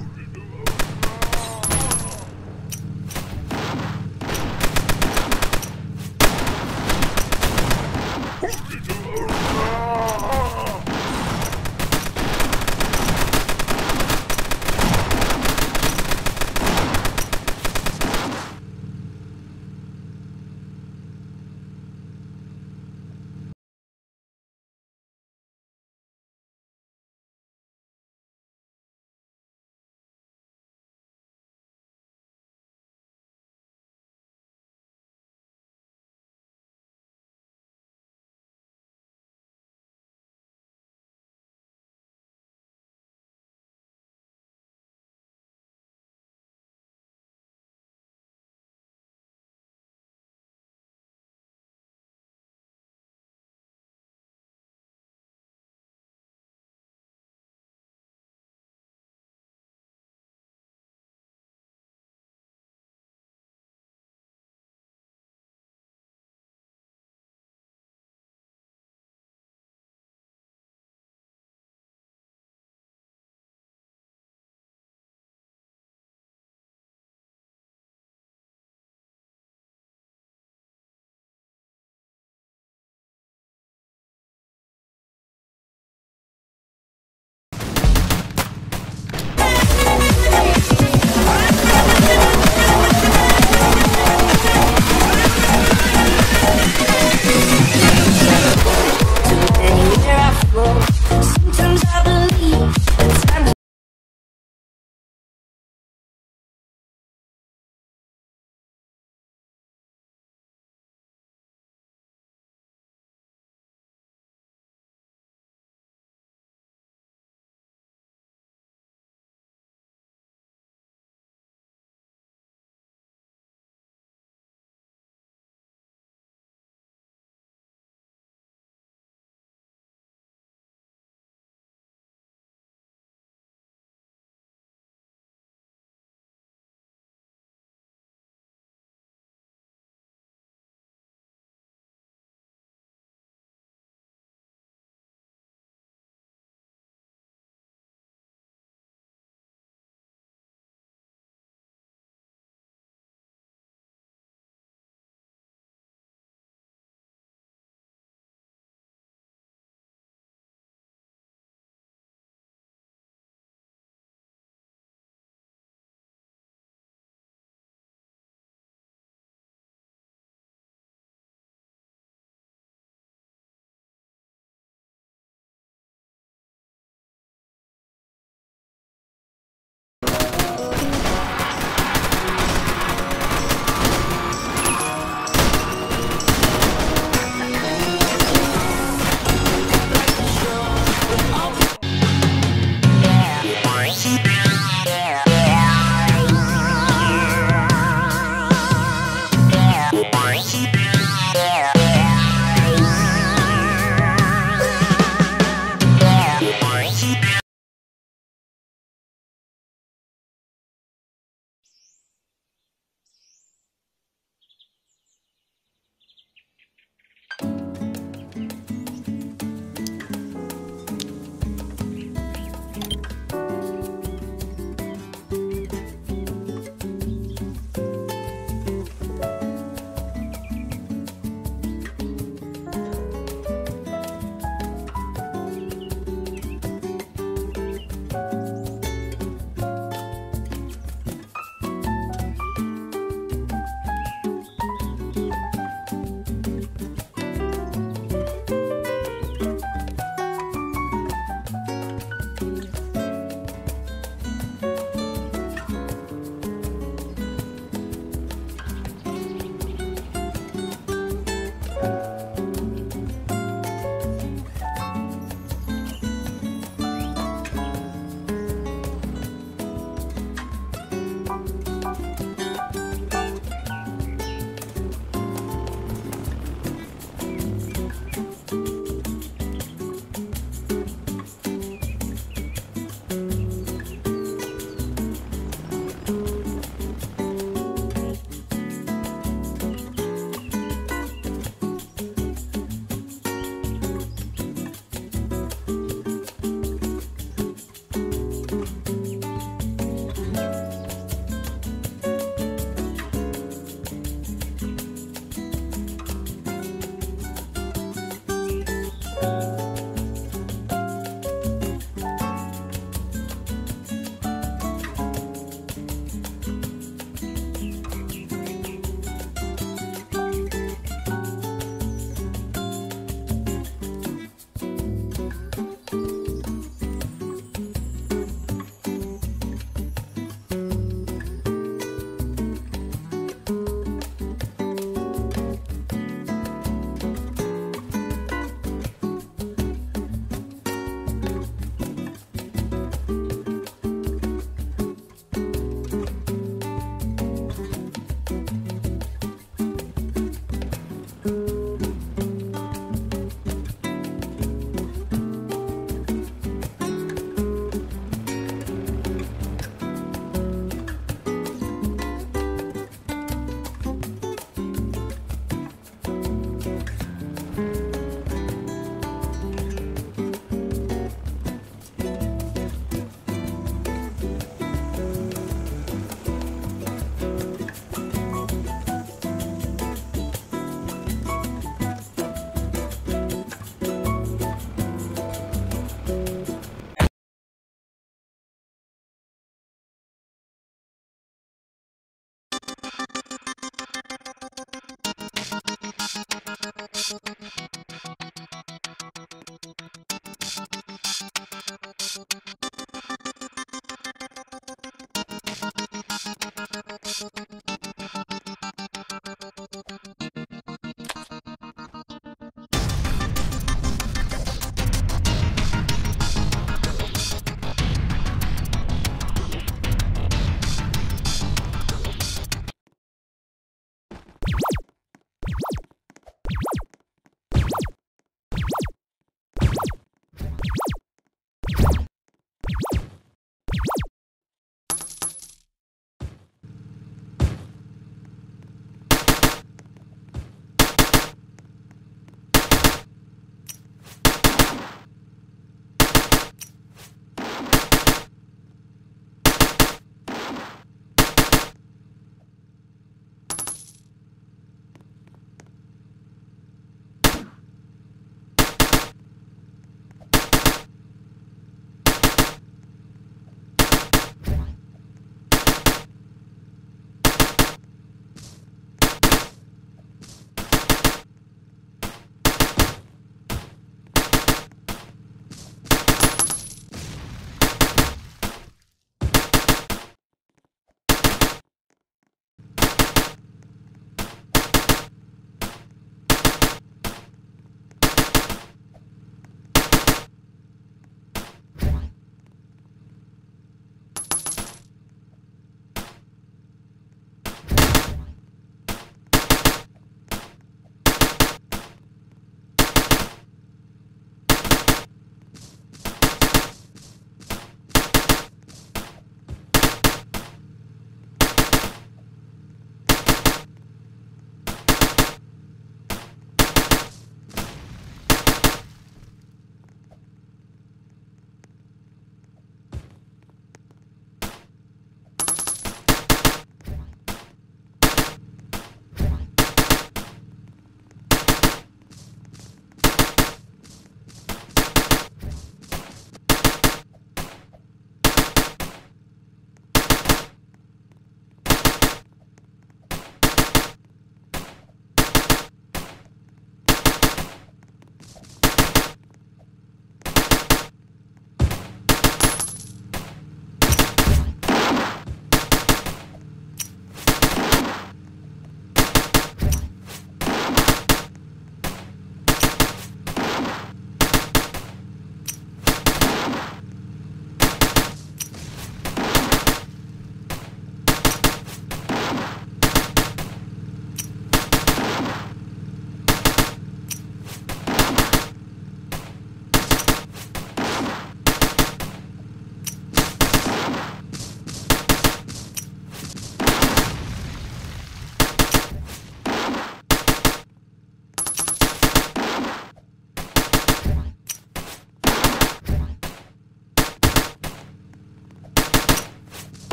Woo!